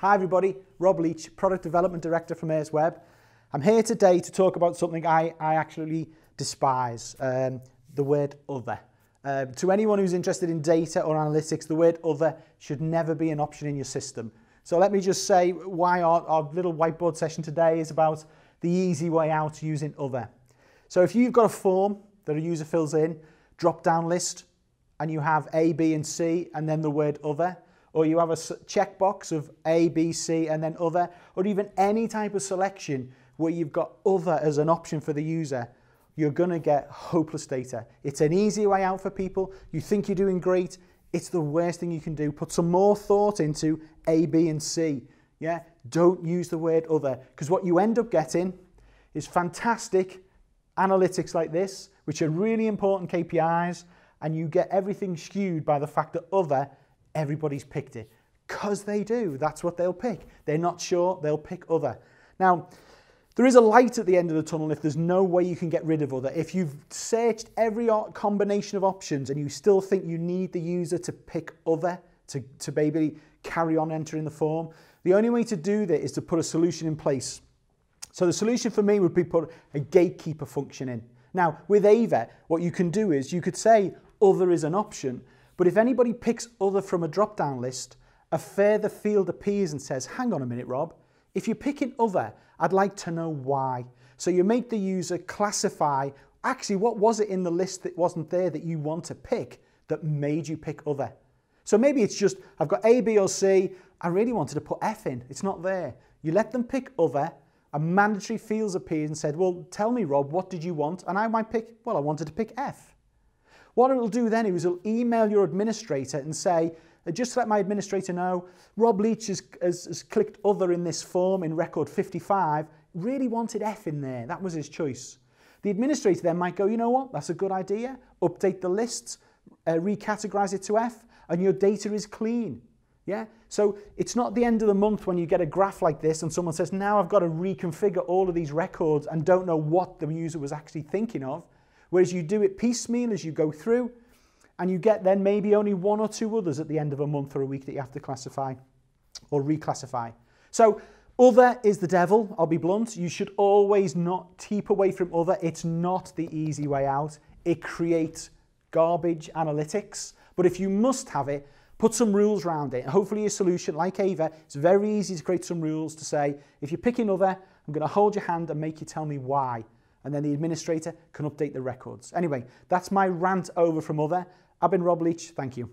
Hi everybody, Rob Leech, Product Development Director from Airz I'm here today to talk about something I, I actually despise, um, the word other. Uh, to anyone who's interested in data or analytics, the word other should never be an option in your system. So let me just say why our, our little whiteboard session today is about the easy way out using other. So if you've got a form that a user fills in, drop down list, and you have A, B, and C, and then the word other, or you have a checkbox of A, B, C, and then other, or even any type of selection where you've got other as an option for the user, you're going to get hopeless data. It's an easy way out for people. You think you're doing great. It's the worst thing you can do. Put some more thought into A, B, and C. Yeah, don't use the word other because what you end up getting is fantastic analytics like this, which are really important KPIs, and you get everything skewed by the fact that other everybody's picked it. Because they do. That's what they'll pick. They're not sure, they'll pick other. Now, there is a light at the end of the tunnel if there's no way you can get rid of other. If you've searched every combination of options and you still think you need the user to pick other to, to maybe carry on entering the form, the only way to do that is to put a solution in place. So the solution for me would be put a gatekeeper function in. Now, with Ava, what you can do is you could say other is an option, but if anybody picks other from a drop-down list, a further field appears and says, hang on a minute, Rob, if you're picking other, I'd like to know why. So you make the user classify, actually, what was it in the list that wasn't there that you want to pick that made you pick other? So maybe it's just, I've got A, B or C, I really wanted to put F in, it's not there. You let them pick other, a mandatory fields appears and said, well, tell me, Rob, what did you want? And I might pick, well, I wanted to pick F. What it'll do then is it'll email your administrator and say, uh, just let my administrator know, Rob Leech has, has, has clicked other in this form in record 55, really wanted F in there. That was his choice. The administrator then might go, you know what, that's a good idea. Update the lists, uh, recategorize it to F, and your data is clean. Yeah? So it's not the end of the month when you get a graph like this and someone says, now I've got to reconfigure all of these records and don't know what the user was actually thinking of. Whereas you do it piecemeal as you go through, and you get then maybe only one or two others at the end of a month or a week that you have to classify or reclassify. So other is the devil, I'll be blunt. You should always not keep away from other. It's not the easy way out. It creates garbage analytics. But if you must have it, put some rules around it. And hopefully your solution, like Ava, it's very easy to create some rules to say, if you're picking other, I'm going to hold your hand and make you tell me why and then the administrator can update the records. Anyway, that's my rant over from Other. I've been Rob Leech. Thank you.